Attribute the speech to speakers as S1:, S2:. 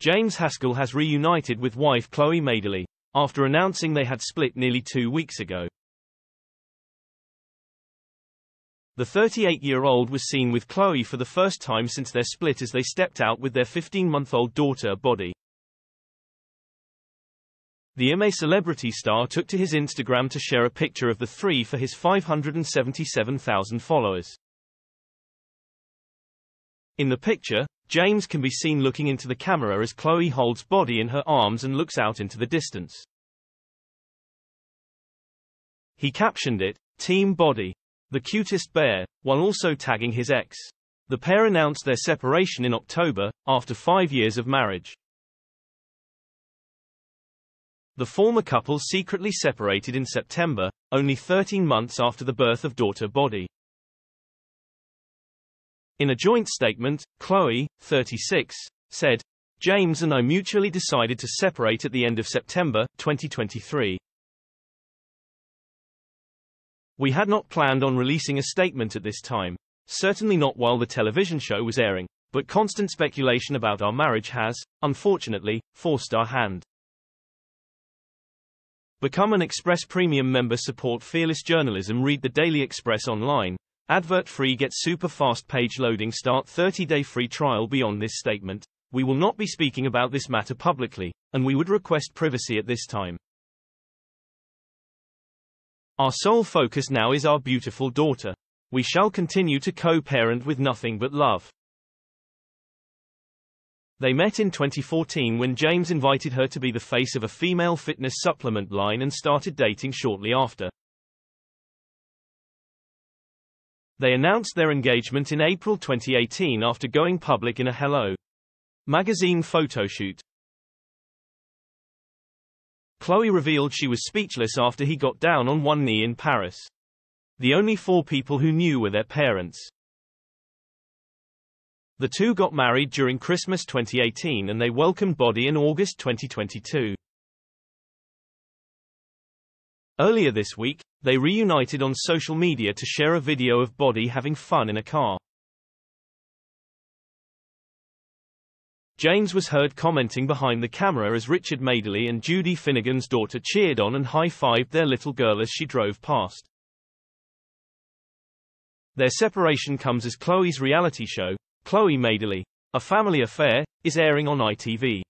S1: James Haskell has reunited with wife Chloe Madeley, after announcing they had split nearly two weeks ago. The 38-year-old was seen with Chloe for the first time since their split as they stepped out with their 15-month-old daughter Bodhi. The I'm A celebrity star took to his Instagram to share a picture of the three for his 577,000 followers. In the picture, James can be seen looking into the camera as Chloe holds Bodhi in her arms and looks out into the distance. He captioned it, Team Bodhi. The cutest bear, while also tagging his ex. The pair announced their separation in October, after five years of marriage. The former couple secretly separated in September, only 13 months after the birth of daughter Bodhi. In a joint statement, Chloe, 36, said, James and I mutually decided to separate at the end of September, 2023. We had not planned on releasing a statement at this time, certainly not while the television show was airing, but constant speculation about our marriage has, unfortunately, forced our hand. Become an Express Premium member support fearless journalism read the Daily Express online, Advert free get super fast page loading start 30 day free trial beyond this statement. We will not be speaking about this matter publicly, and we would request privacy at this time. Our sole focus now is our beautiful daughter. We shall continue to co-parent with nothing but love. They met in 2014 when James invited her to be the face of a female fitness supplement line and started dating shortly after. They announced their engagement in April 2018 after going public in a Hello magazine photoshoot. Chloe revealed she was speechless after he got down on one knee in Paris. The only four people who knew were their parents. The two got married during Christmas 2018 and they welcomed Bodhi in August 2022. Earlier this week, they reunited on social media to share a video of Bodhi having fun in a car. James was heard commenting behind the camera as Richard Madeley and Judy Finnegan's daughter cheered on and high-fived their little girl as she drove past. Their separation comes as Chloe's reality show, Chloe Madeley, A Family Affair, is airing on ITV.